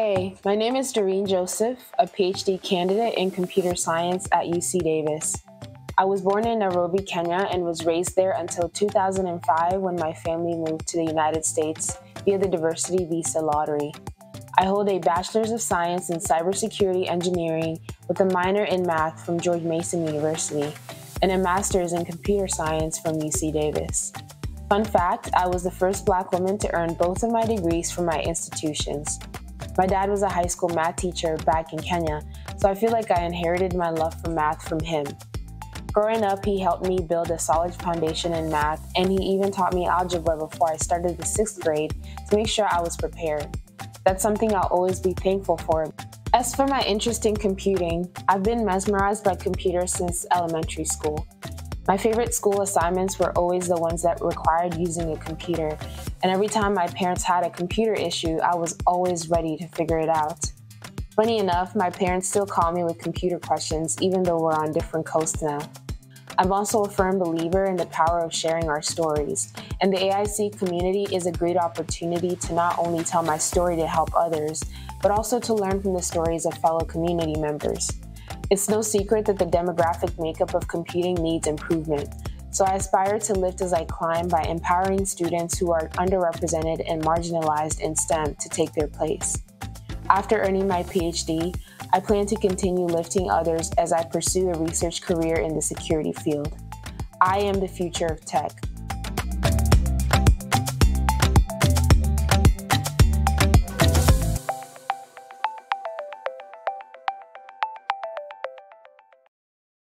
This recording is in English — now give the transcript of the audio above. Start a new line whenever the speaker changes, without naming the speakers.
Hey, my name is Doreen Joseph, a PhD candidate in computer science at UC Davis. I was born in Nairobi, Kenya, and was raised there until 2005 when my family moved to the United States via the Diversity Visa Lottery. I hold a Bachelor's of Science in Cybersecurity Engineering with a minor in Math from George Mason University and a Master's in Computer Science from UC Davis. Fun fact I was the first Black woman to earn both of my degrees from my institutions. My dad was a high school math teacher back in Kenya, so I feel like I inherited my love for math from him. Growing up, he helped me build a solid foundation in math, and he even taught me algebra before I started the sixth grade to make sure I was prepared. That's something I'll always be thankful for. As for my interest in computing, I've been mesmerized by computers since elementary school. My favorite school assignments were always the ones that required using a computer, and every time my parents had a computer issue, I was always ready to figure it out. Funny enough, my parents still call me with computer questions, even though we're on different coasts now. I'm also a firm believer in the power of sharing our stories, and the AIC community is a great opportunity to not only tell my story to help others, but also to learn from the stories of fellow community members. It's no secret that the demographic makeup of computing needs improvement. So I aspire to lift as I climb by empowering students who are underrepresented and marginalized in STEM to take their place. After earning my PhD, I plan to continue lifting others as I pursue a research career in the security field. I am the future of tech.